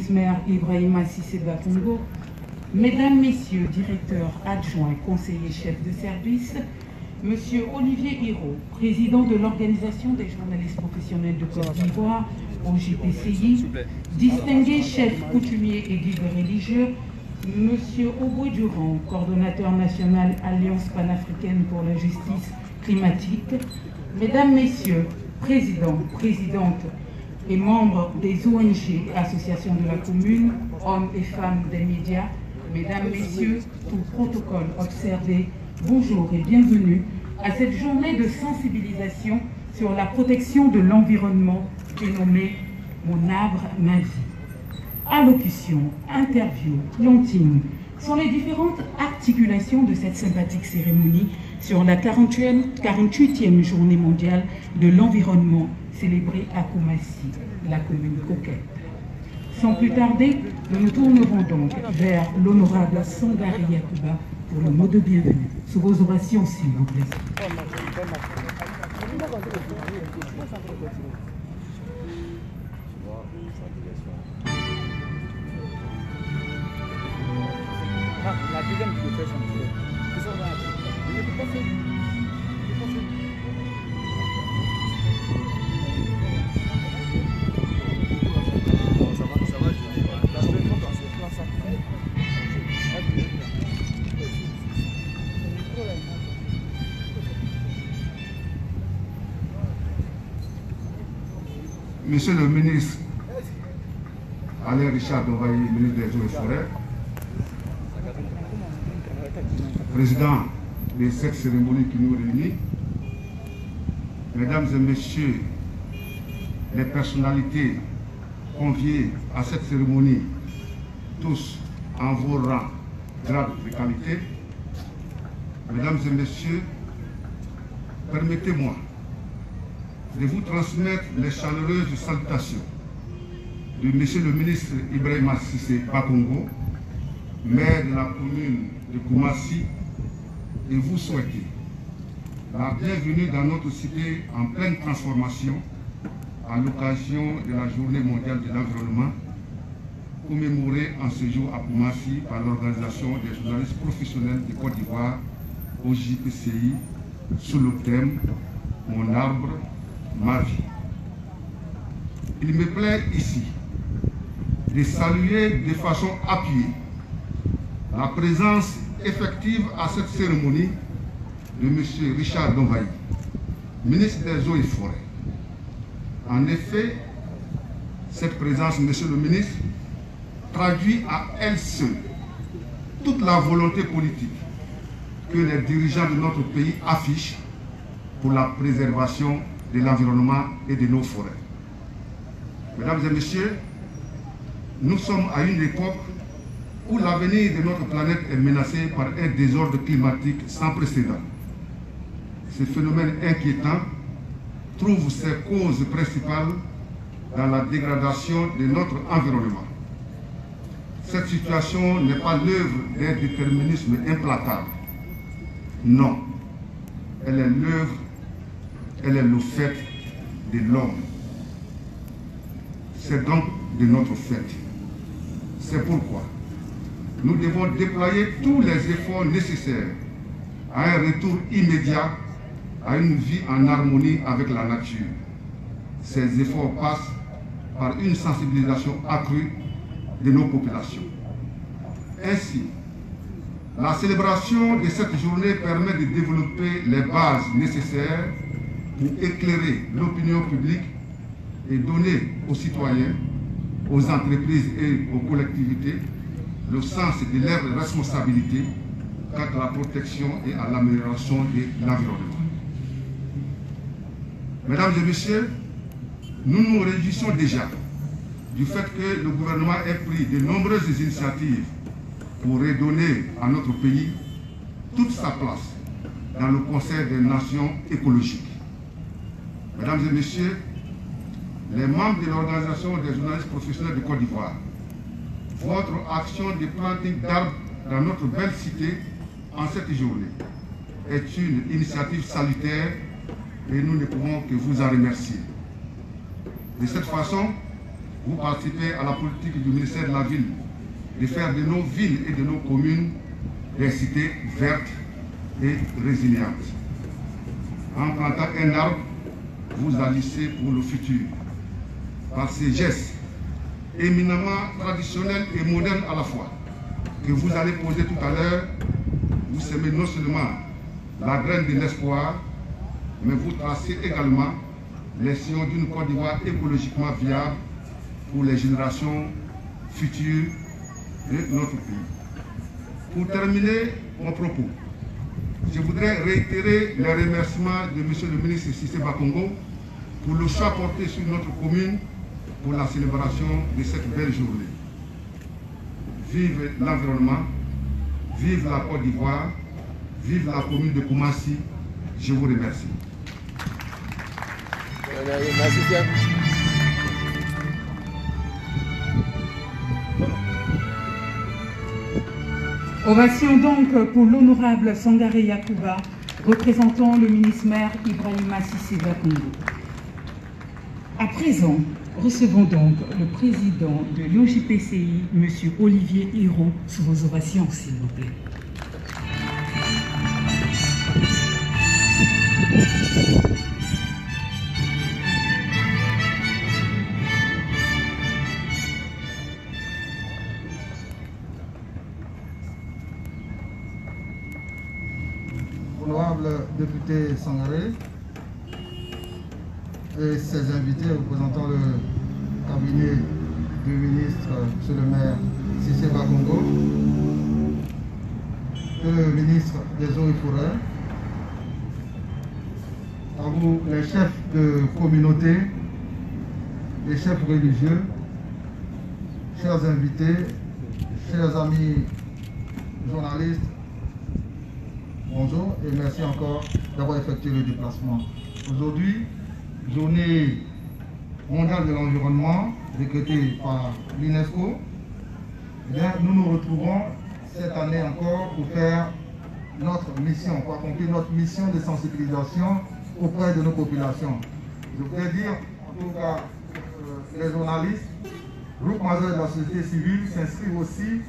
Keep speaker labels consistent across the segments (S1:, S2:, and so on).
S1: Ismer Ibrahima Sisseba Congo, Mesdames, Messieurs, directeurs adjoints, conseillers, chefs de service, Monsieur Olivier Hiro, président de l'Organisation des journalistes professionnels de Côte d'Ivoire, OJPCI, distingués chefs coutumiers et guides religieux, Monsieur Aubry Durand, coordonnateur national Alliance panafricaine pour la justice climatique, Mesdames, Messieurs, présidents, présidentes et membres des ONG associations de la commune, hommes et femmes des médias, Mesdames, Messieurs, tout protocole observé, bonjour et bienvenue à cette journée de sensibilisation sur la protection de l'environnement dénommée Mon arbre, ma vie. Allocution, interview, planting sont les différentes articulations de cette sympathique cérémonie sur la 48e journée mondiale de l'environnement célébrée à Koumassi, la commune coquette. Sans plus tarder, nous nous tournerons donc vers l'honorable Sangari Yakuba pour le mot de bienvenue. Sous vos orations, s'il vous plaît.
S2: La deuxième
S3: Monsieur le ministre Alain Richard Dovaille, ministre des Eaux et Forêts, président de cette cérémonie qui nous réunit, mesdames et messieurs, les personnalités conviées à cette cérémonie, tous en vos rangs, grades de qualité, mesdames et messieurs, permettez-moi de vous transmettre les chaleureuses salutations de Monsieur le ministre Ibrahima Sissé Bakongo, maire de la commune de Koumassi, et vous souhaiter la bienvenue dans notre cité en pleine transformation à l'occasion de la Journée mondiale de l'environnement, commémorée en ce jour à Koumassi par l'Organisation des journalistes professionnels de Côte d'Ivoire, OJPCI, sous le thème Mon arbre, ma vie. Il me plaît ici de saluer de façon appuyée la présence effective à cette cérémonie de M. Richard Donvaï, ministre des Eaux et Forêts. En effet, cette présence, Monsieur le ministre, traduit à elle seule toute la volonté politique que les dirigeants de notre pays affichent pour la préservation de l'environnement et de nos forêts. Mesdames et messieurs, nous sommes à une époque où l'avenir de notre planète est menacé par un désordre climatique sans précédent. Ce phénomène inquiétant trouve ses causes principales dans la dégradation de notre environnement. Cette situation n'est pas l'œuvre d'un déterminisme implacable. Non, elle est l'œuvre, elle est le fait de l'homme. C'est donc de notre fait. C'est pourquoi nous devons déployer tous les efforts nécessaires à un retour immédiat à une vie en harmonie avec la nature. Ces efforts passent par une sensibilisation accrue de nos populations. Ainsi, la célébration de cette journée permet de développer les bases nécessaires pour éclairer l'opinion publique et donner aux citoyens, aux entreprises et aux collectivités le sens de leurs responsabilités quant à la protection et à l'amélioration de l'environnement. Mesdames et messieurs, nous nous réjouissons déjà du fait que le gouvernement ait pris de nombreuses initiatives pour redonner à notre pays toute sa place dans le Conseil des Nations écologiques. Mesdames et messieurs, les membres de l'Organisation des journalistes professionnels de Côte d'Ivoire, votre action de planting d'arbres dans notre belle cité en cette journée est une initiative salutaire et nous ne pouvons que vous en remercier. De cette façon, vous participez à la politique du ministère de la Ville de faire de nos villes et de nos communes des cités vertes et résilientes. En plantant un arbre, vous agissez pour le futur. Par ces gestes éminemment traditionnels et modernes à la fois, que vous allez poser tout à l'heure, vous semez non seulement la graine de l'espoir, mais vous tracez également les sillons d'une Côte d'Ivoire écologiquement viable pour les générations futures de notre pays. Pour terminer mon propos, je voudrais réitérer les remerciements de M. le ministre Sissé Bakongo pour le choix porté sur notre commune pour la célébration de cette belle journée. Vive l'environnement, vive la Côte d'Ivoire, vive la commune de Koumassi. Je vous remercie.
S1: Ovation donc pour l'honorable Sangaré Yakuba, représentant le ministre-maire Ibrahima Sissé Congo. À présent, recevons donc le président de l'OJPCI, M. Olivier Hiro, sous vos ovations, s'il vous plaît.
S4: Député Sangaré et ses invités représentant le cabinet du ministre, M. le maire Sissé Bakongo, le ministre des Eaux et Forêts, à vous les chefs de communauté, les chefs religieux, chers invités, chers amis journalistes, bonjour et merci encore d'avoir effectué le déplacement. Aujourd'hui, journée mondiale de l'environnement décrétée par l'UNESCO, eh nous nous retrouvons cette année encore pour faire notre mission, pour accomplir notre mission de sensibilisation auprès de nos populations. Je voudrais dire, en tout cas, euh, les journalistes, groupe majeur de la société civile s'inscrivent aussi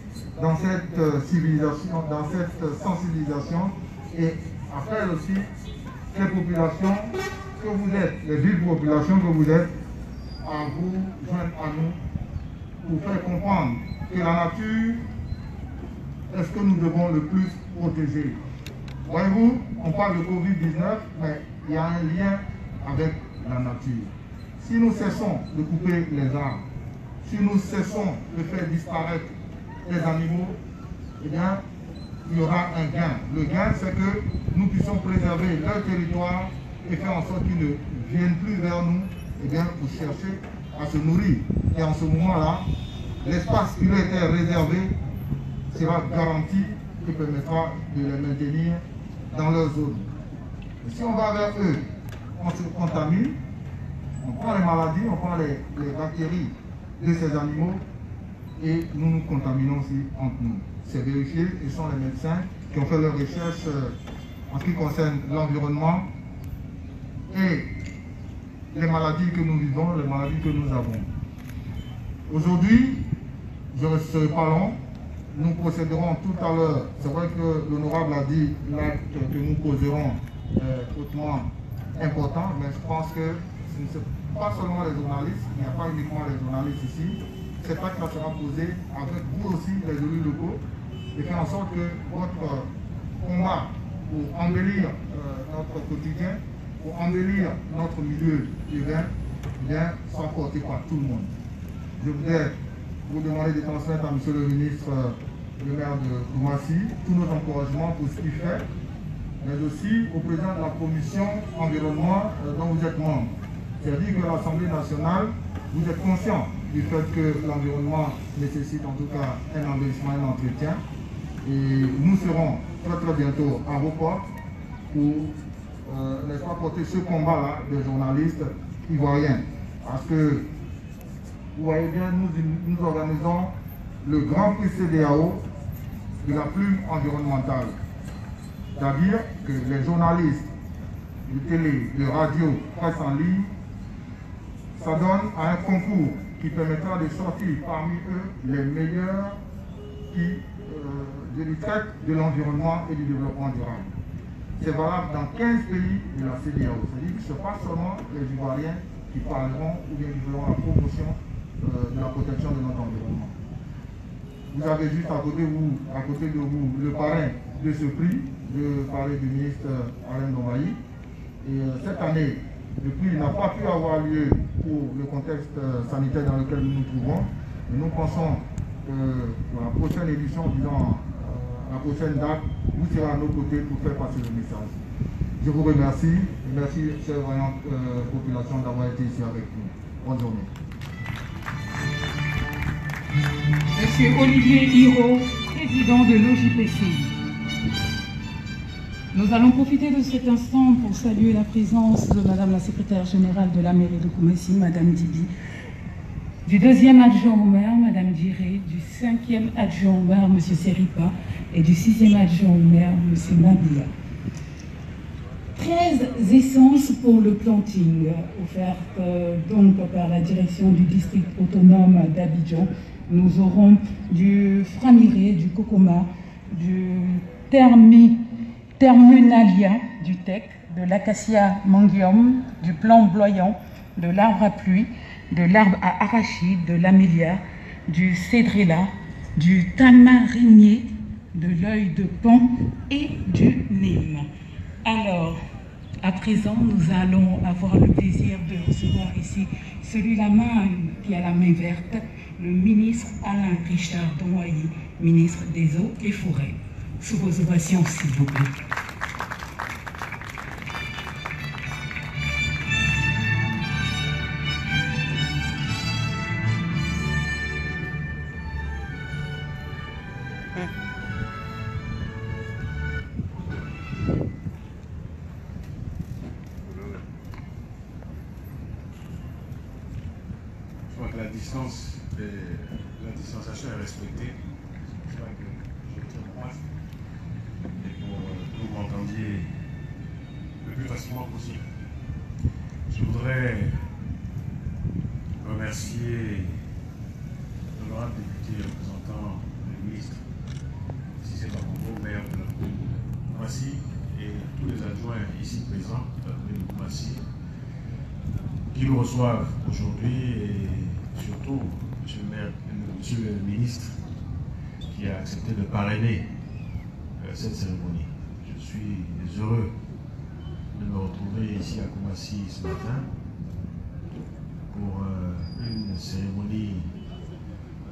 S4: dans cette euh, civilisation, dans cette sensibilisation et appellent aussi les populations que vous êtes, les villes populations que vous êtes, à vous joindre à nous pour faire comprendre que la nature est ce que nous devons le plus protéger. Voyez-vous, on parle de Covid-19, mais il y a un lien avec la nature. Si nous cessons de couper les arbres, si nous cessons de faire disparaître les animaux, eh bien, il y aura un gain. Le gain, c'est que nous puissions préserver leur territoire et faire en sorte qu'ils ne viennent plus vers nous eh bien, pour chercher à se nourrir. Et en ce moment-là, l'espace qui leur était réservé sera garanti et permettra de les maintenir dans leur zone. Et si on va vers eux, on se contamine, on prend les maladies, on prend les, les bactéries de ces animaux et nous nous contaminons aussi entre nous. C'est vérifié ce sont les médecins qui ont fait leurs recherches euh, en ce qui concerne l'environnement et les maladies que nous vivons, les maladies que nous avons. Aujourd'hui, pas long, nous procéderons tout à l'heure, c'est vrai que l'honorable a dit l'acte que nous poserons est hautement important, mais je pense que ce ne sont pas seulement les journalistes, il n'y a pas uniquement les journalistes ici, cet acte sera posé avec vous aussi, les élus locaux, et faire en sorte que votre combat pour embellir euh, notre quotidien, pour embellir notre milieu urbain, bien, soit porté par tout le monde. Je voudrais vous demander de transmettre à M. le ministre, euh, le maire de Koumassi, tous nos encouragements pour ce qu'il fait, mais aussi au président de la commission environnement euh, dont vous êtes membre. C'est-à-dire que l'Assemblée nationale, vous êtes conscient du fait que l'environnement nécessite en tout cas un embellissement, un entretien. Et nous serons très très bientôt à portes pour euh, pas, porter ce combat-là des journalistes ivoiriens. Parce que, vous voyez bien, nous, nous organisons le grand prix CDAO de la plume environnementale. C'est-à-dire que les journalistes de télé, de radio, presse en ligne, ça donne à un concours qui permettra de sortir parmi eux les meilleurs qui euh, traitent de l'environnement et du développement durable. C'est valable dans 15 pays de la CDAO. C'est-à-dire que ce n'est pas seulement les Ivoiriens qui parleront ou bien qui feront la promotion euh, de la protection de notre environnement. Vous avez juste à côté, vous, à côté de vous le parrain de ce prix, de parler du ministre Alain Domaï. Et euh, cette année, le prix n'a pas pu avoir lieu pour le contexte euh, sanitaire dans lequel nous nous trouvons. Nous pensons que pour la prochaine édition, disons, la prochaine date, vous serez à nos côtés pour faire passer le message. Je vous remercie merci, chère voyante population, d'avoir été ici avec nous. Bonne journée.
S1: Monsieur Olivier Hiro, président de l'OJPCI. Nous allons profiter de cet instant pour saluer la présence de Madame la secrétaire générale de la mairie de Koumassi, Madame Didi, du deuxième adjoint au maire, Madame Diré, du cinquième adjoint au maire, Monsieur Seripa, et du sixième adjoint au maire, Monsieur Mabila. 13 essences pour le planting, offertes euh, donc par la direction du district autonome d'Abidjan nous aurons du framiré, du cocoma, du thermi, terminalia, du tech, de l'acacia mangium, du plan bloyant, de l'arbre à pluie, de l'arbre à arachide, de l'amélia, du cédrilla, du tamarinier, de l'œil de pan et du nîmes. Alors, à présent, nous allons avoir le plaisir de recevoir ici celui-là qui a la main verte, le ministre Alain Richard Donoyer, ministre des Eaux et Forêts. Sous vos ovations, s'il vous plaît.
S5: La distanciation est respectée. Crois que je et pour que vous m'entendiez le plus facilement possible. Je voudrais remercier l'honorable député représentant le ministre, si c'est pas mon maire de la commune de Koumassi, et tous les adjoints ici présents de la commune de Koumassi, qui nous reçoivent aujourd'hui et surtout Monsieur le, ministre qui a accepté de parrainer euh, cette cérémonie. Je suis heureux de me retrouver ici à Koumassi ce matin pour euh, une cérémonie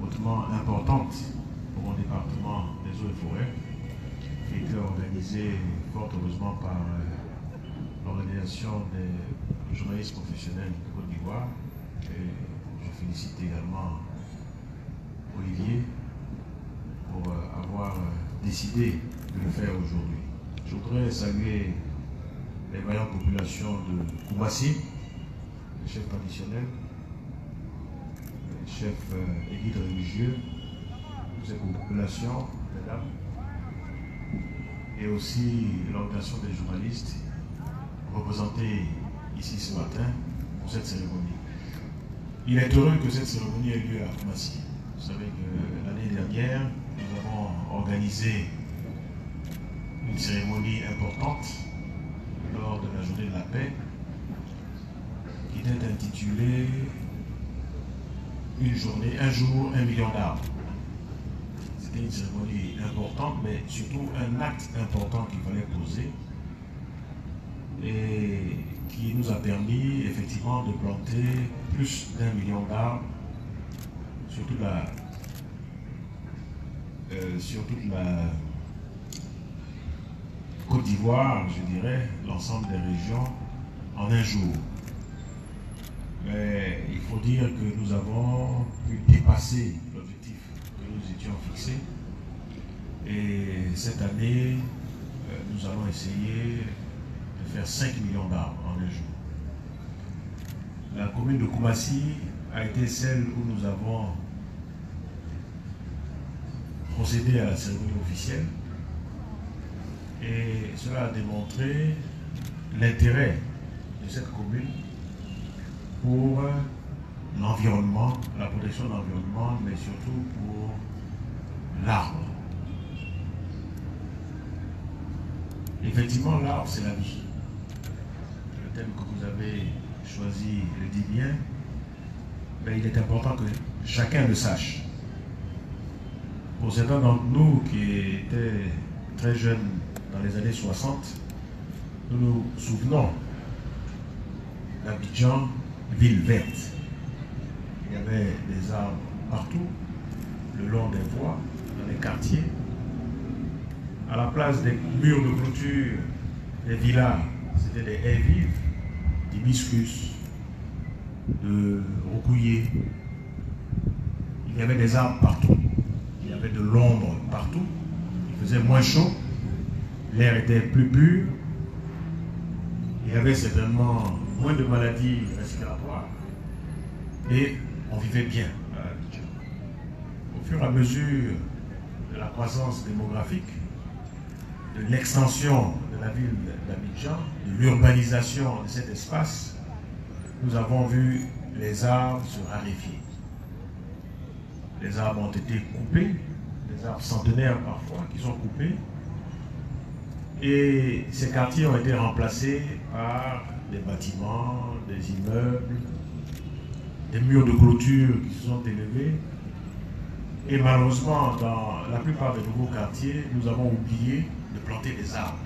S5: hautement importante pour mon département des eaux et forêts qui a été organisée fort heureusement par euh, l'organisation des journalistes professionnels de Côte d'Ivoire je félicite également Olivier pour euh, avoir euh, décidé de le faire aujourd'hui. Je voudrais saluer les vaillantes populations de Koumassi, les chefs traditionnels, les chefs euh, et guides religieux, ces populations, mesdames, et aussi l'organisation des journalistes représentés ici ce matin pour cette cérémonie. Il est heureux que cette cérémonie ait lieu à Koumassi. Vous savez que l'année dernière, nous avons organisé une cérémonie importante lors de la journée de la paix qui était intitulée Une journée, un jour, un million d'arbres. C'était une cérémonie importante, mais surtout un acte important qu'il fallait poser. Et qui nous a permis effectivement de planter plus d'un million d'arbres sur toute la, euh, la Côte d'Ivoire, je dirais, l'ensemble des régions, en un jour. Mais il faut dire que nous avons pu dépasser l'objectif que nous étions fixés. Et cette année, euh, nous allons essayer faire 5 millions d'arbres en un jour. La commune de Koumassi a été celle où nous avons procédé à la cérémonie officielle et cela a démontré l'intérêt de cette commune pour l'environnement, la protection de l'environnement, mais surtout pour l'arbre. Effectivement, l'arbre, c'est la vie. Que vous avez choisi le dit bien, il est important que chacun le sache. Pour certains d'entre nous qui étaient très jeunes dans les années 60, nous nous souvenons d'Abidjan, ville verte. Il y avait des arbres partout, le long des voies, dans les quartiers. À la place des murs de clôture des villas, c'était des haies vives, d'hibiscus, de roucouillés. Il y avait des arbres partout. Il y avait de l'ombre partout. Il faisait moins chaud. L'air était plus pur. Il y avait certainement moins de maladies respiratoires. Et on vivait bien Abidjan. Au fur et à mesure de la croissance démographique, de l'extension de la ville d'Abidjan, de l'urbanisation de cet espace, nous avons vu les arbres se raréfier. Les arbres ont été coupés, les arbres centenaires parfois qui sont coupés, et ces quartiers ont été remplacés par des bâtiments, des immeubles, des murs de clôture qui se sont élevés. Et malheureusement, dans la plupart des nouveaux quartiers, nous avons oublié de planter des arbres.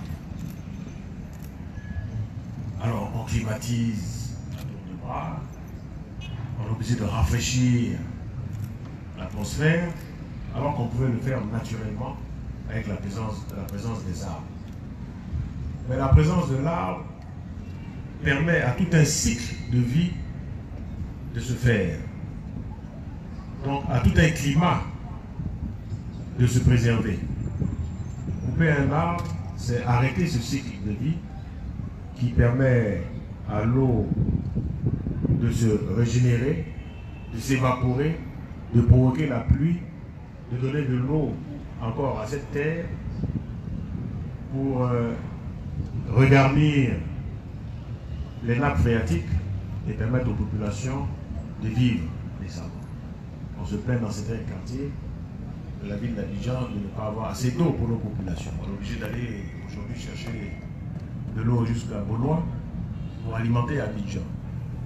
S5: Alors, on climatise à tour de bras, on est obligé de rafraîchir l'atmosphère, alors qu'on pouvait le faire naturellement avec la présence, la présence des arbres. Mais la présence de l'arbre permet à tout un cycle de vie de se faire. Donc à tout un climat de se préserver. Couper un arbre, c'est arrêter ce cycle de vie qui permet à l'eau de se régénérer, de s'évaporer, de provoquer la pluie, de donner de l'eau encore à cette terre pour euh, regarnir les nappes phréatiques et permettre aux populations de vivre décemment. On se plaint dans certains quartiers de la ville d'Abidjan de ne pas avoir assez d'eau pour nos populations. On est obligé d'aller aujourd'hui chercher de l'eau jusqu'à Benoît pour alimenter Abidjan.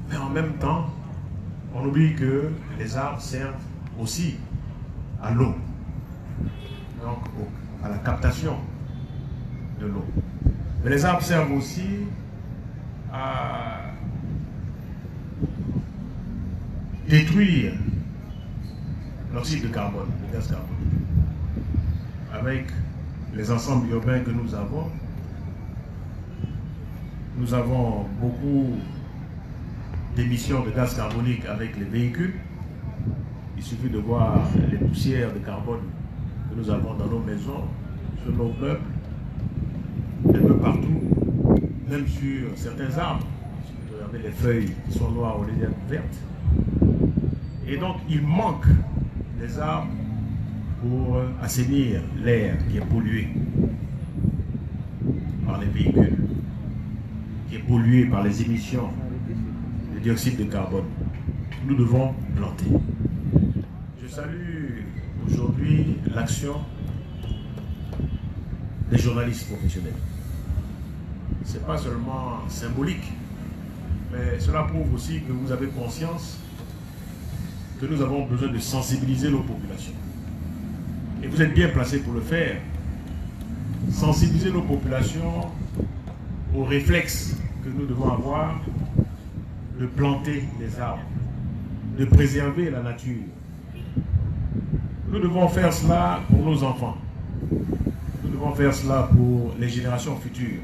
S5: Mais en même temps, on oublie que les arbres servent aussi à l'eau, donc à la captation de l'eau. Mais les arbres servent aussi à détruire l'oxyde de carbone, le gaz carbone. Avec les ensembles urbains que nous avons, nous avons beaucoup d'émissions de gaz carbonique avec les véhicules. Il suffit de voir les poussières de carbone que nous avons dans nos maisons, sur nos meubles, un peu partout, même sur certains arbres. Vous regardez les feuilles qui sont noires ou les vertes. Et donc, il manque des arbres pour assainir l'air qui est pollué par les véhicules, qui est pollué par les émissions de dioxyde de carbone. Nous devons planter. Je salue aujourd'hui l'action des journalistes professionnels. Ce n'est pas seulement symbolique, mais cela prouve aussi que vous avez conscience que nous avons besoin de sensibiliser nos populations. Et vous êtes bien placé pour le faire. Sensibiliser nos populations aux réflexes que nous devons avoir de planter des arbres, de préserver la nature. Nous devons faire cela pour nos enfants. Nous devons faire cela pour les générations futures.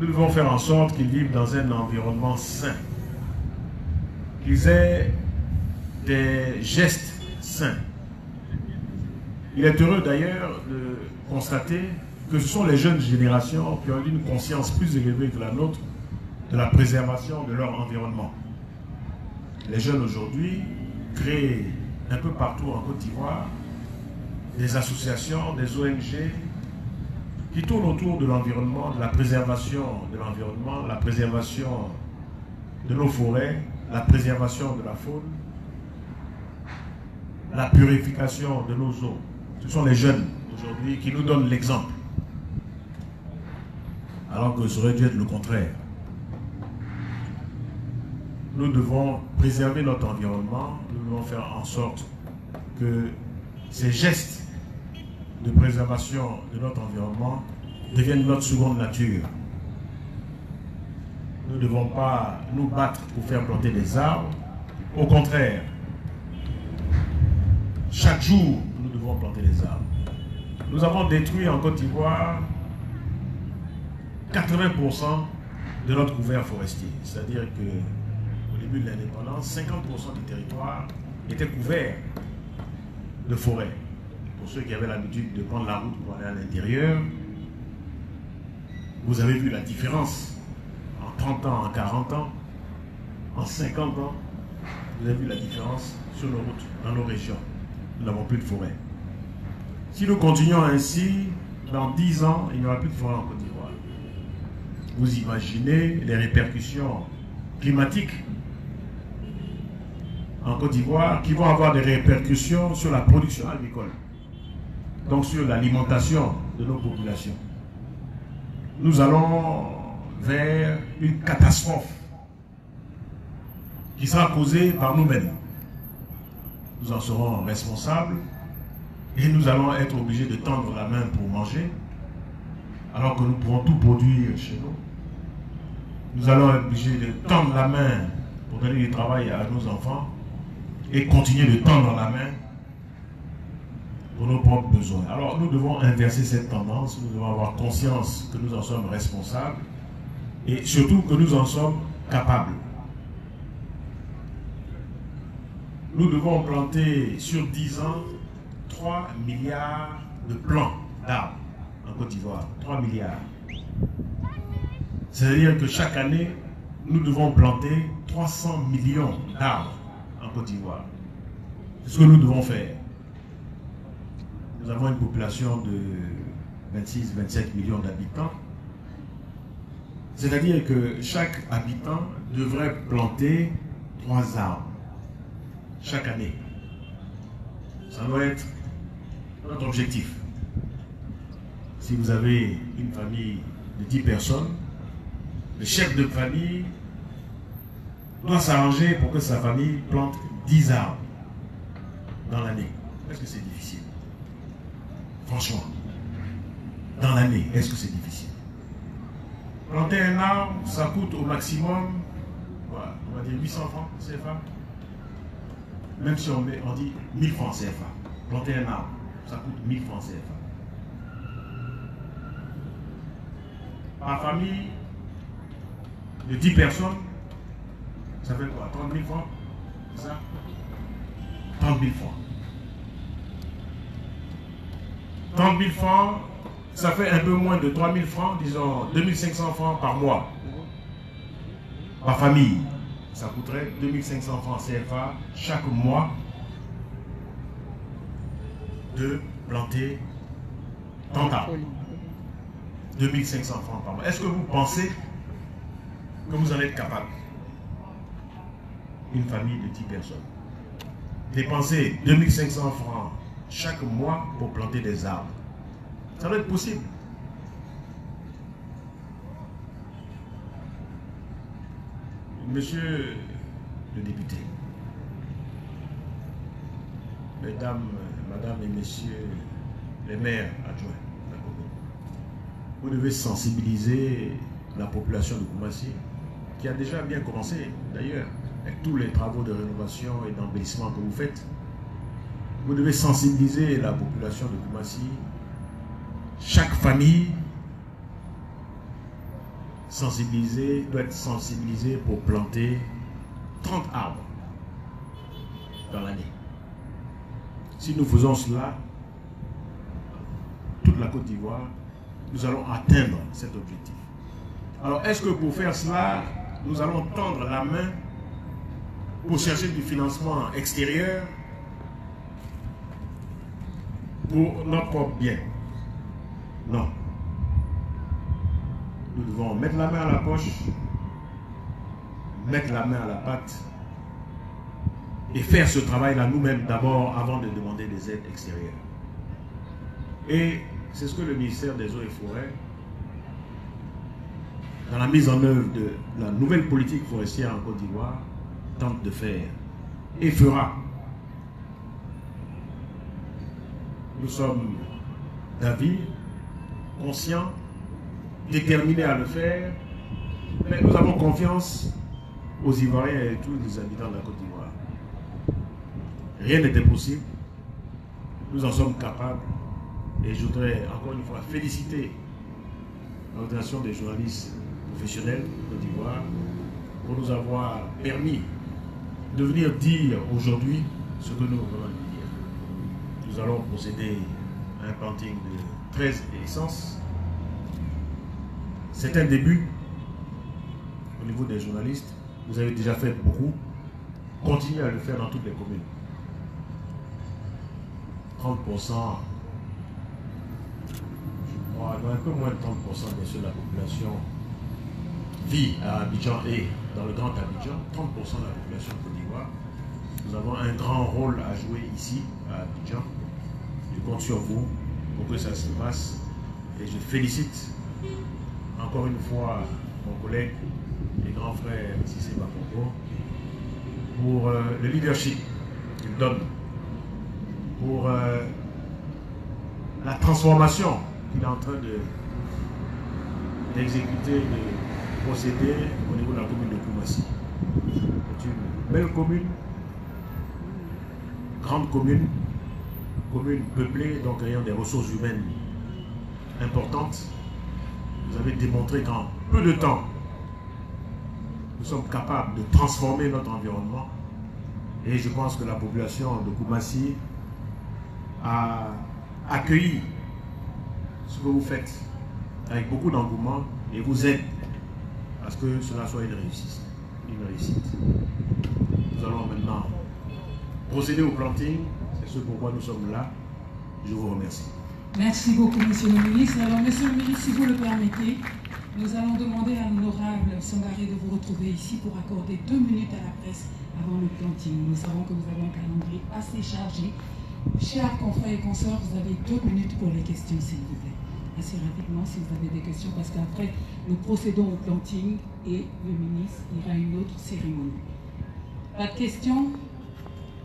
S5: Nous devons faire en sorte qu'ils vivent dans un environnement sain. Qu'ils aient des gestes sains. Il est heureux d'ailleurs de constater que ce sont les jeunes générations qui ont une conscience plus élevée que la nôtre de la préservation de leur environnement. Les jeunes aujourd'hui créent un peu partout en Côte d'Ivoire des associations, des ONG qui tournent autour de l'environnement, de la préservation de l'environnement, la préservation de nos forêts, la préservation de la faune, la purification de nos eaux. Ce sont les jeunes aujourd'hui qui nous donnent l'exemple. Alors que ça aurait dû être le contraire. Nous devons préserver notre environnement, nous devons faire en sorte que ces gestes de préservation de notre environnement deviennent notre seconde nature. Nous ne devons pas nous battre pour faire planter des arbres. Au contraire, chaque jour, nous devons planter des arbres. Nous avons détruit en Côte d'Ivoire 80% de notre couvert forestier. C'est-à-dire que au début de l'indépendance, 50% du territoire était couvert de forêt. Pour ceux qui avaient l'habitude de prendre la route pour aller à l'intérieur, vous avez vu la différence en 30 ans, en 40 ans, en 50 ans. Vous avez vu la différence sur nos routes, dans nos régions. Nous n'avons plus de forêt. Si nous continuons ainsi, dans 10 ans, il n'y aura plus de forêt en Côte d'Ivoire. Vous imaginez les répercussions climatiques en Côte d'Ivoire qui vont avoir des répercussions sur la production agricole, donc sur l'alimentation de nos populations. Nous allons vers une catastrophe qui sera causée par nous-mêmes. Nous en serons responsables et nous allons être obligés de tendre la main pour manger, alors que nous pourrons tout produire chez nous. Nous allons être obligés de tendre la main pour donner du travail à nos enfants et continuer de tendre la main pour nos propres besoins. Alors nous devons inverser cette tendance, nous devons avoir conscience que nous en sommes responsables et surtout que nous en sommes capables. Nous devons planter sur 10 ans 3 milliards de plants d'arbres en Côte d'Ivoire. 3 milliards. C'est-à-dire que chaque année, nous devons planter 300 millions d'arbres en Côte d'Ivoire. C'est ce que nous devons faire. Nous avons une population de 26-27 millions d'habitants. C'est-à-dire que chaque habitant devrait planter 3 arbres chaque année. Ça doit être notre objectif. Si vous avez une famille de 10 personnes, le chef de famille doit s'arranger pour que sa famille plante 10 arbres dans l'année. Est-ce que c'est difficile? Franchement, dans l'année, est-ce que c'est difficile? Planter un arbre, ça coûte au maximum, on va dire 800 francs CFA. Même si on, on dit 1000 francs CFA. Planter un arbre, ça coûte 1000 francs CFA. Par famille de 10 personnes, ça fait quoi? 30 000 francs ça? 30 000 francs. 30 000 francs, ça fait un peu moins de 3 000 francs, disons 2500 francs par mois. Par famille, ça coûterait 2500 francs CFA chaque mois de planter tant d'arbres. 2500 francs par mois. Est-ce que vous pensez que vous en êtes capable? Une famille de 10 personnes. Dépenser 2500 francs chaque mois pour planter des arbres. Ça doit être possible. Monsieur le député, mesdames, madame et messieurs les maires adjoints, vous devez sensibiliser la population de Koumassi, qui a déjà bien commencé d'ailleurs, avec tous les travaux de rénovation et d'embellissement que vous faites. Vous devez sensibiliser la population de Koumassi, chaque famille doit être sensibilisée pour planter 30 arbres dans l'année. Si nous faisons cela, toute la Côte d'Ivoire, nous allons atteindre cet objectif. Alors, est-ce que pour faire cela, nous allons tendre la main pour chercher du financement extérieur pour notre propre bien? Non. Nous devons mettre la main à la poche, mettre la main à la pâte et faire ce travail-là nous-mêmes d'abord avant de demander des aides extérieures. Et c'est ce que le ministère des Eaux et Forêts, dans la mise en œuvre de la nouvelle politique forestière en Côte d'Ivoire, tente de faire et fera. Nous sommes d'avis, conscients, déterminés à le faire, mais nous avons confiance aux Ivoiriens et tous les habitants de la Côte d'Ivoire. Rien n'est impossible. Nous en sommes capables. Et je voudrais encore une fois féliciter l'Organisation des journalistes professionnels de Côte d'Ivoire pour nous avoir permis de venir dire aujourd'hui ce que nous voulons dire. Nous allons procéder à un planting de 13 essences. C'est un début au niveau des journalistes. Vous avez déjà fait beaucoup. Continuez à le faire dans toutes les communes. 30%, je crois, un peu moins de 30% bien sûr de la population vit à Abidjan et dans le Grand Abidjan, 30% de la population de Côte d'Ivoire. Nous avons un grand rôle à jouer ici, à Abidjan. Je compte sur vous pour que ça se passe. Et je félicite encore une fois mon collègue et grand frère Sissé Bakongo pour euh, le leadership qu'il donne, pour euh, la transformation qu'il est en train d'exécuter, de, procéder au niveau de la commune de Koumassi. C'est une belle commune, grande commune, commune peuplée, donc ayant des ressources humaines importantes. Vous avez démontré qu'en peu de temps, nous sommes capables de transformer notre environnement. Et je pense que la population de Koumassi a accueilli ce que vous faites avec beaucoup d'engouement et vous aide à ce que cela soit une réussite. Une réussite. Nous allons maintenant procéder au planting. C'est ce pourquoi nous sommes là. Je vous remercie.
S1: Merci beaucoup, Monsieur le ministre. Alors, Monsieur le ministre, si vous le permettez, nous allons demander à l'honorable Sangaré de vous retrouver ici pour accorder deux minutes à la presse avant le planting. Nous savons que vous avez un calendrier assez chargé. Chers confrères et consorts, vous avez deux minutes pour les questions, s'il vous plaît. Assez rapidement, si vous avez des questions, parce qu'après, nous procédons au planting et le ministre ira à une autre cérémonie. Pas de questions?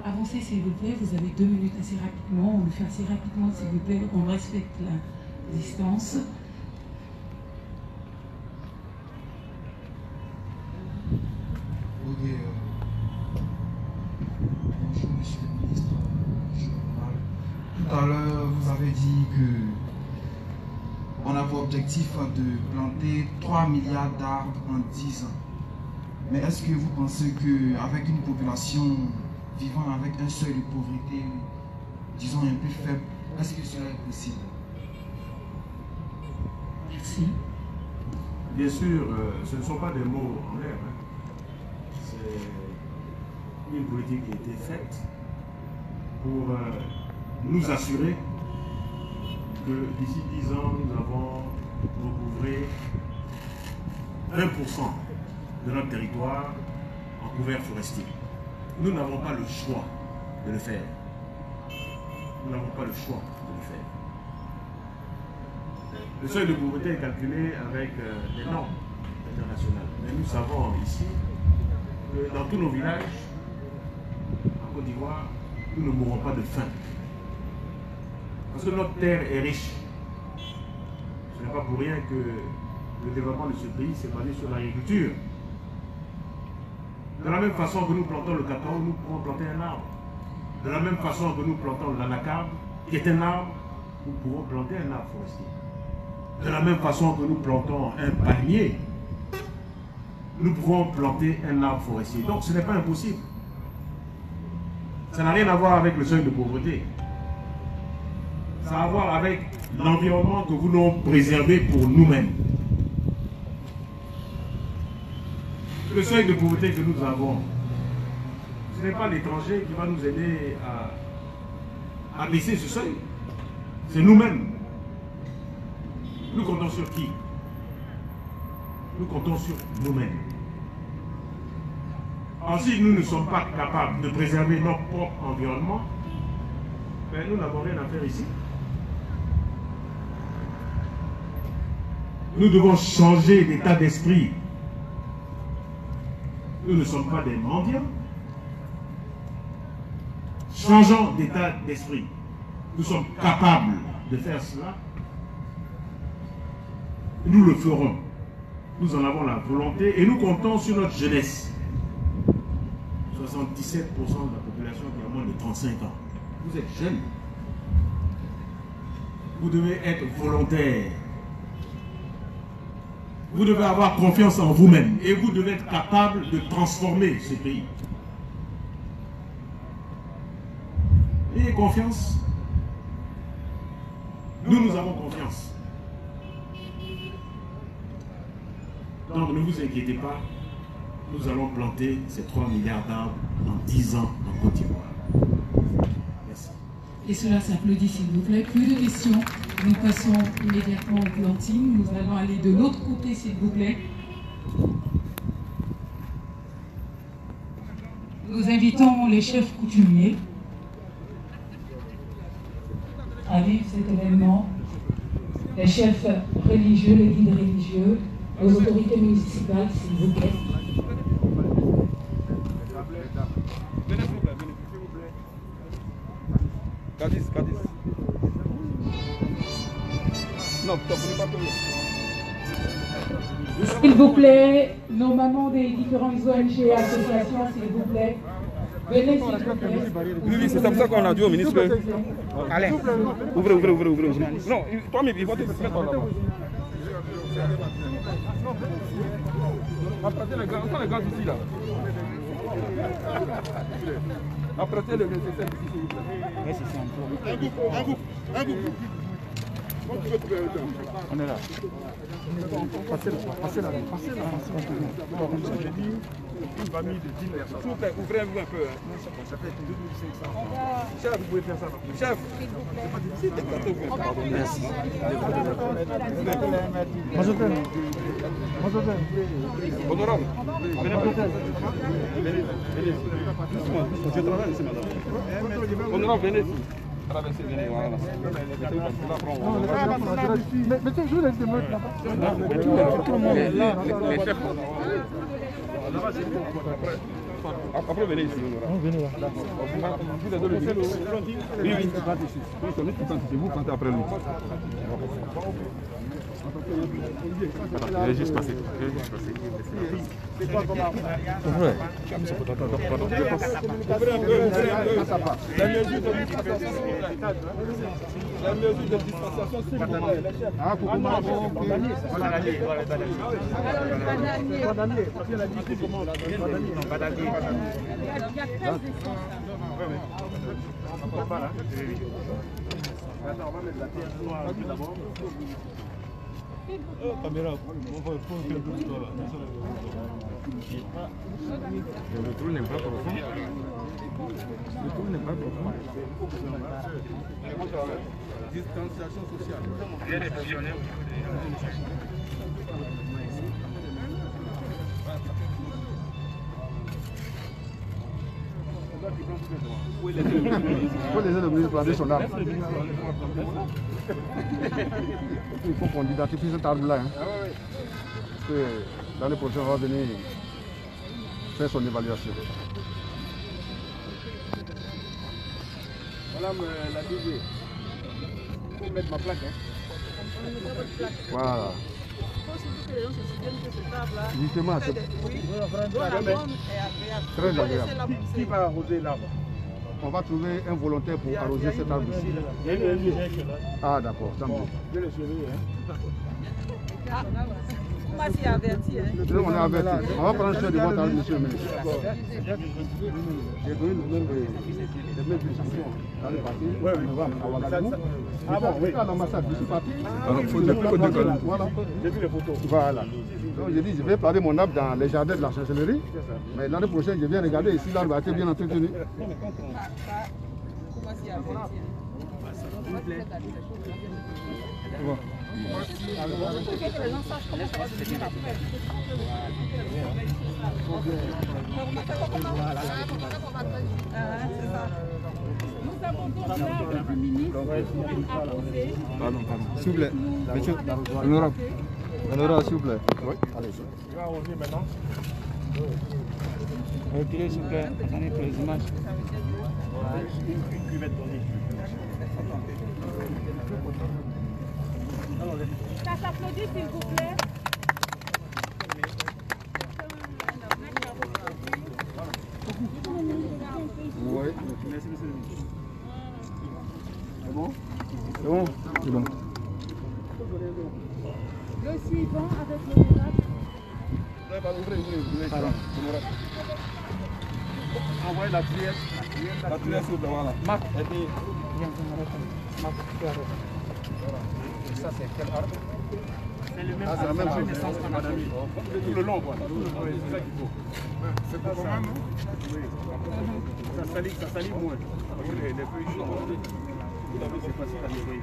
S1: Avancez, s'il vous plaît. Vous avez deux minutes assez rapidement. On le fait assez rapidement, s'il vous plaît. On respecte la distance.
S6: Ok. euh, Bonjour, monsieur le ministre euh, Journal. Tout à l'heure, vous avez dit que on a pour objectif de planter 3 milliards d'arbres en 10 ans. Mais est-ce que vous pensez qu'avec une population vivant avec un seuil de pauvreté, disons un peu faible, est-ce que cela est possible?
S1: Merci.
S5: Bien sûr, euh, ce ne sont pas des mots en l'air. hein. C'est une politique qui a été faite pour euh, nous assurer que d'ici 10 ans, nous avons recouvré 20% de notre territoire en couvert forestier. Nous n'avons pas le choix de le faire. Nous n'avons pas le choix de le faire. Le seuil de pauvreté est calculé avec euh, des normes internationales. Mais nous savons ici que dans tous nos villages, en Côte d'Ivoire, nous ne mourrons pas de faim. Parce que notre terre est riche. Ce n'est pas pour rien que le développement de ce pays s'est basé sur l'agriculture. De la même façon que nous plantons le cacao, nous pouvons planter un arbre. De la même façon que nous plantons l'anacarde, qui est un arbre, nous pouvons planter un arbre forestier. De la même façon que nous plantons un palmier, nous pouvons planter un arbre forestier. Donc ce n'est pas impossible. Ça n'a rien à voir avec le seuil de pauvreté. Ça a à voir avec l'environnement que nous voulons préserver pour nous-mêmes. Le seuil de pauvreté que nous avons, ce n'est pas l'étranger qui va nous aider à, baisser ce seuil. C'est nous-mêmes. Nous comptons sur qui? Nous comptons sur nous-mêmes. Ensuite, nous ne sommes pas capables de préserver notre propre environnement. Mais nous n'avons rien à faire ici. Nous devons changer d'état d'esprit. Nous ne sommes pas des mendiants. Changeons d'état d'esprit. Nous sommes capables de faire cela. Nous le ferons. Nous en avons la volonté et nous comptons sur notre jeunesse. 77% de la population qui a moins de 35 ans. Vous êtes jeunes. Vous devez être volontaire. Vous devez avoir confiance en vous-même et vous devez être capable de transformer ce pays. Ayez confiance. Nous, nous avons confiance. Donc ne vous inquiétez pas, nous allons planter ces 3 milliards d'arbres en 10 ans en Côte d'Ivoire. Merci.
S1: Et cela s'applaudit s'il vous plaît. Plus de questions. Nous passons immédiatement au planting. Nous allons aller de l'autre côté s'il vous plaît. Nous invitons les chefs coutumiers à vivre cet événement. Les chefs religieux, les guides religieux, aux autorités municipales s'il vous plaît.
S2: Vous plaît,
S1: nos mamans des différentes ONG et associations, s'il vous plaît. Venez s'il vous plaît.
S2: Oui, oui, c'est comme ça qu'on a dit au ministre. Allez, ouvrez, ouvrez, ouvrez, ouvrez. Non, toi-même, il va te mettre là-bas. Apprêtez les gants, on les gants ici là. Apprêtez le nécessaire ici, s'il vous plaît. Un bout, un bout, un bout. On est là. Passez là, passez là, passez là. J'ai dit une famille de 10 personnes. Ouvrez-vous un peu. hein. Chef, vous pouvez faire ça. Chef, c'est pas difficile de planter, vous pouvez faire. Merci. Honorable, venez Venez, je travaille ici, madame. Honorable, venez Mettez-vous parce que là,
S3: Mais, toujours les
S2: mais tout le- monde est là. Les chefs. Après, venez ici. Venez là. Vous êtes dans le bureau. Oui, oui, plante ici. Oui, c'est lui qui plante ici. Vous plantez après lui. Est juste passé. Juste passé. Pardon. La mesure de la. Ah, pas profond. Le trou n'est pas profond. Distanciation sociale.
S3: Il faut laisser le ministre planter son arbre. Il faut qu'on identifie cet arbre-là. hein. Parce que l'année prochaine, on va venir faire son évaluation.
S2: Madame la DG, il faut mettre ma plaque. Hein.
S3: Voilà. Justement, c'est très agréable.
S2: Qui, va arroser l'arbre
S3: On va trouver un volontaire pour arroser cet arbre ici.
S2: Il y a une ligne.
S3: Ah d'accord, tant mieux.
S2: Je. Hein.
S4: Averti. Hein.
S3: On est averti. On va prendre soin de votre monsieur le ministre. J'ai donné le même dans le.
S2: Ah bon, oui.
S3: à l'ambassade, je suis parti.
S2: Alors, faut depuis Côte d'Ivoire.
S3: Voilà.
S2: J'ai vu les photos.
S3: Voilà. Donc j'ai dit, je vais planter mon arbre dans les jardins de la chancellerie. Mais l'année prochaine, je viens regarder si l'arbre a été bien entretenu.
S4: Comment.
S1: Nous avons.
S7: Pardon, pardon. S'il vous plaît, monsieur, s'il vous plaît. Oui, allez.
S2: Il va oser maintenant.
S8: Retirez s'il vous plaît, pour les images.
S1: Ça s'applaudit s'il vous plaît.
S7: Oui.
S2: Merci, monsieur le ministre.
S7: C'est bon C'est bon C'est bon.
S1: Le suivant avec.
S7: Pardon.
S2: Envoyez la trière. La trière, s'il vous plaît, voilà.
S8: Marc.
S2: Et puis.
S8: Marc, tu arrêtes.
S2: ça, c'est quel arbre
S8: C'est le même
S2: Ah, c'est la même chose.
S8: naissance qu'on a
S2: Madame.
S8: fait.
S2: Tout le long, c'est ça qu'il faut. C'est pas ça. Oui. Ça salit, ça salit moins. Parce que les, feuilles c'est facile à nettoyer.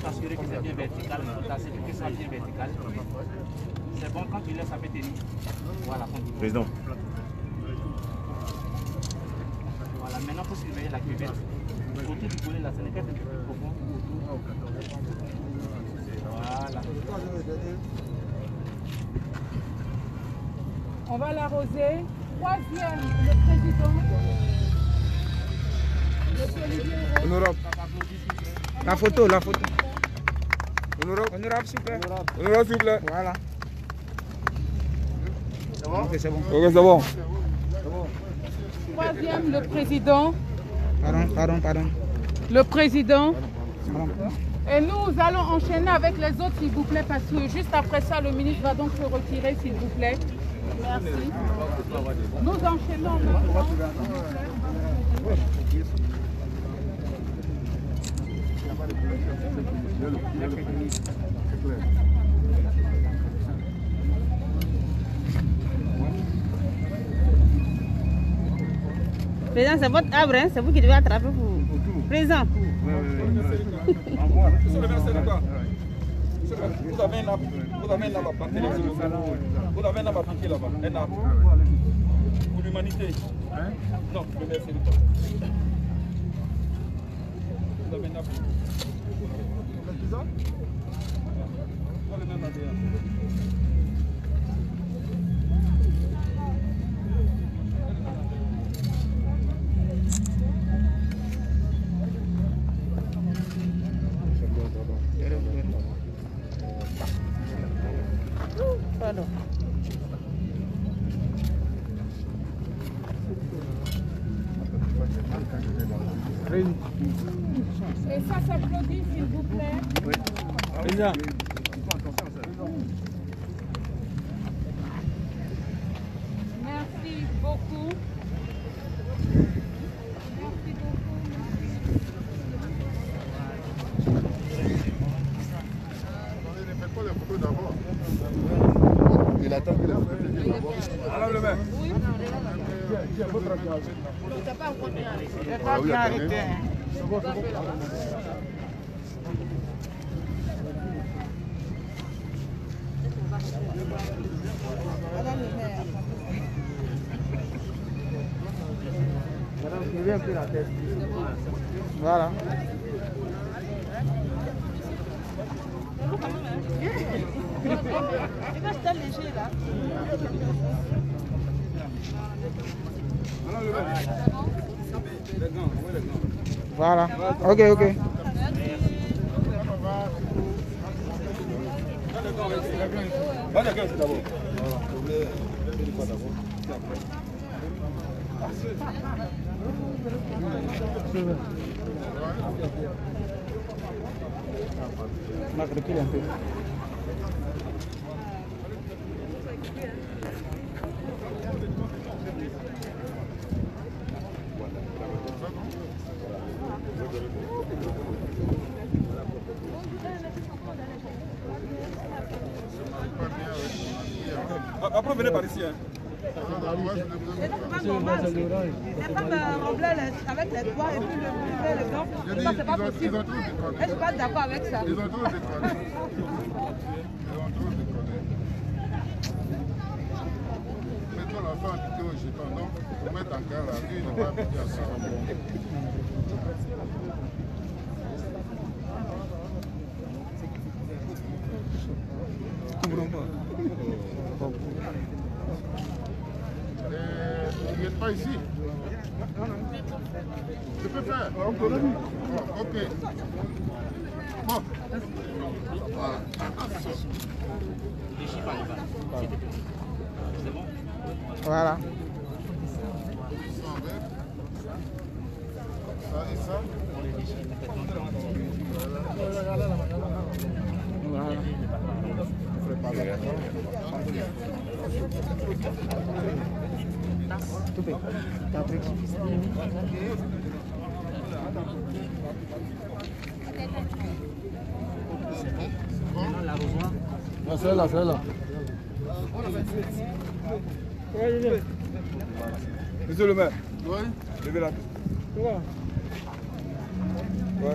S8: S'assurer que c'est bien vertical, s'assurer que c'est bien vertical. C'est bon quand tu laisses, ça peut tenir. Voilà.
S2: Président.
S8: Voilà, maintenant il faut surveiller la cuvette. Autour du volet, là, ce n'est qu'un peu plus profond. Voilà.
S1: On va l'arroser. Troisième, le président.
S7: Honorable.
S8: La photo, la photo.
S7: Honorable.
S8: Honorable, s'il vous plaît.
S7: Honorable, s'il vous plaît.
S8: Voilà. C'est bon Ok, c'est bon.
S7: Ok, c'est bon.
S1: Troisième, le président.
S8: Pardon, pardon, pardon.
S1: Le président.
S8: Pardon.
S1: Et nous allons enchaîner avec les autres, s'il vous plaît, parce que juste après ça, le ministre va donc se retirer, s'il vous plaît. Merci. Nous enchaînons maintenant.
S9: Président, c'est votre arbre, hein? c'est vous qui devez attraper pour. Président.
S2: Monsieur le maire, Vous avez un arbre, vous avez un arbre à planter Vous avez un arbre à planter là-bas, un arbre. Pour l'humanité. Non, le maire, c'est quoi Vous avez un arbre. Vous avez un arbre.
S1: Ça s'applaudit, s'il vous plaît.
S8: Président.
S1: Merci beaucoup. Merci beaucoup.
S7: Il attend que la.
S2: Madame le maire.
S7: Ah oui, attendez.
S8: Voilà.
S9: Il va se léger là.
S8: Voilà.
S2: Les gars, c'est d'abord.
S4: Marc, recule un peu.
S2: Après, venez par ici. Hein.
S10: C'est pas normal. C'est comme euh, Robles avec les doigts et puis le privé, le blanc. C'est pas possible. Je suis pas d'accord avec ça?
S11: Ils ont trop déconné. Ils ont trop déconné. Mettons l'enfant habité au jeton, non Pour mettre en cas il ne va pas habiter à ça.
S2: comprends pas.
S11: Euh, Vous n'êtes pas ici Je peux faire Bon, ok. Bon. Voilà.
S4: Voilà.
S11: Ça et ça
S4: Voilà. Tout fait. T'as pris
S12: Ah, c'est là, c'est là.
S2: Monsieur le maire,
S11: Oui
S2: levez la tête. Ouais,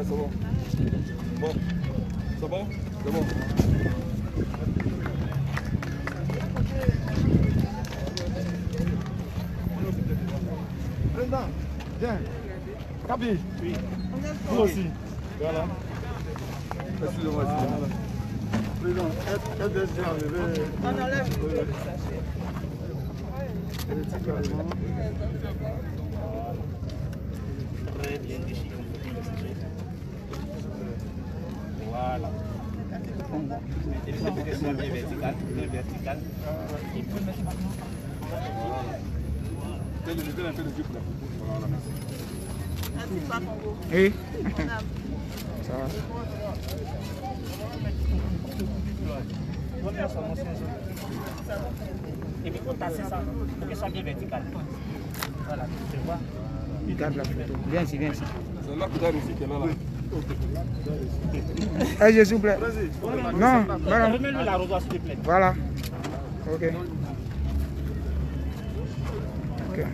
S2: c'est bon. Bon. C'est bon C'est bon.
S12: Président, viens. Kabi. Oui. Vous aussi. Voilà.
S2: Excusez-moi. excusez-moi.
S12: Président,
S8: Très bien déchiré. Voilà. Et puis, que ce soit bien vertical, bien vertical. Et puis,
S2: Tenez, levez un peu de Dieu pour la photo. Voilà, merci.
S10: Merci,
S4: Ça va.
S8: Faut faire son ancien jeu. Et puis, faut tasser ça pour bien vertical. Voilà, tu vois.
S4: Garde la photo. Viens ici, viens ici.
S2: C'est là que.
S4: Eh, s'il vous plaît. Non, voilà.
S8: Remets-lui l'arrosoir, s'il te plaît.
S4: Voilà. Ok. Ok.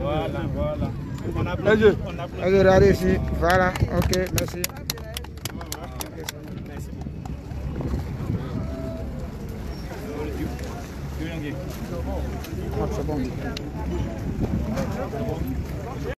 S8: Voilà, voilà. On a
S2: Eh,
S8: on a
S4: Ok, regardez ici. Voilà. Ok, merci. Ah, c'est bon.